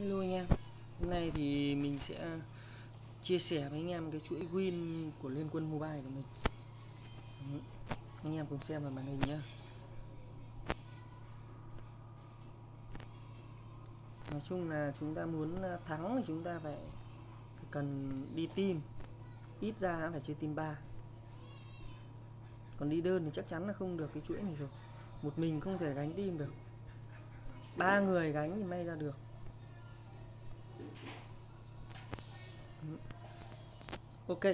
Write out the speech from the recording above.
Hello anh em. Hôm nay thì mình sẽ chia sẻ với anh em cái chuỗi win của Liên quân mobile của mình. Ừ. Anh em cùng xem vào màn hình nhé Nói chung là chúng ta muốn à, thắng thì chúng ta phải, phải cần đi team. Ít ra phải chơi team 3 Còn đi đơn thì chắc chắn là không được cái chuỗi này rồi. Một mình không thể gánh team được. Ba người gánh thì may ra được. Ok.